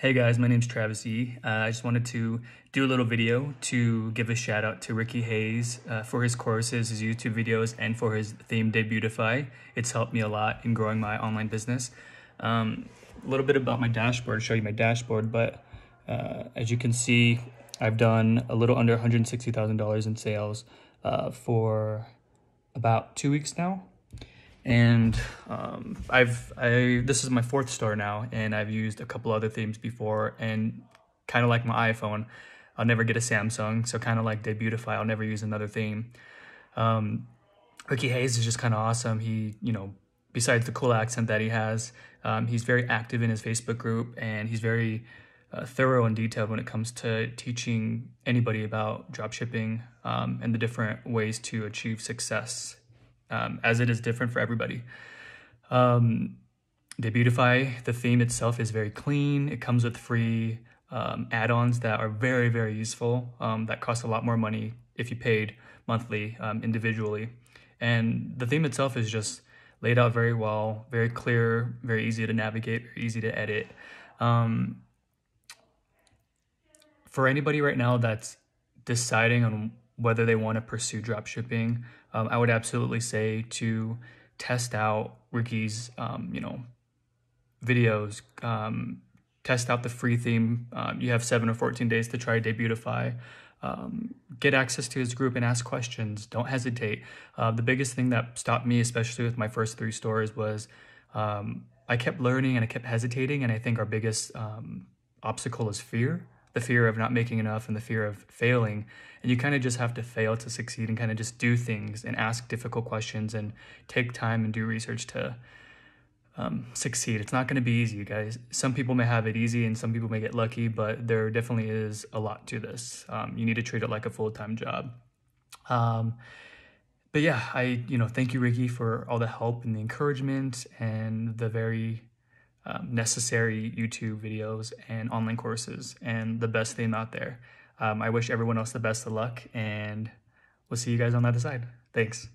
Hey guys, my name's Travis E. Uh, I just wanted to do a little video to give a shout out to Ricky Hayes uh, for his courses, his YouTube videos, and for his theme Debutify. It's helped me a lot in growing my online business. Um, a little bit about my dashboard, show you my dashboard, but uh, as you can see, I've done a little under $160,000 in sales uh, for about two weeks now and um, I've I this is my fourth store now, and I've used a couple other themes before, and kind of like my iPhone, I'll never get a Samsung, so kind of like Debutify, I'll never use another theme. Um, Ricky Hayes is just kind of awesome. He, you know, besides the cool accent that he has, um, he's very active in his Facebook group, and he's very uh, thorough and detailed when it comes to teaching anybody about dropshipping um, and the different ways to achieve success um, as it is different for everybody. Um, Debutify, the theme itself is very clean. It comes with free um, add-ons that are very, very useful. Um, that cost a lot more money if you paid monthly um, individually. And the theme itself is just laid out very well, very clear, very easy to navigate, easy to edit. Um, for anybody right now that's deciding on whether they want to pursue dropshipping, um, I would absolutely say to test out Ricky's, um, you know, videos, um, test out the free theme. Um, you have seven or 14 days to try Debutify. Um, get access to his group and ask questions. Don't hesitate. Uh, the biggest thing that stopped me, especially with my first three stores, was um, I kept learning and I kept hesitating. And I think our biggest obstacle is fear the fear of not making enough and the fear of failing. And you kind of just have to fail to succeed and kind of just do things and ask difficult questions and take time and do research to um, succeed. It's not going to be easy, you guys. Some people may have it easy and some people may get lucky, but there definitely is a lot to this. Um, you need to treat it like a full time job. Um, but yeah, I you know thank you, Ricky, for all the help and the encouragement and the very um, necessary YouTube videos and online courses and the best thing out there. Um, I wish everyone else the best of luck and we'll see you guys on the other side. Thanks.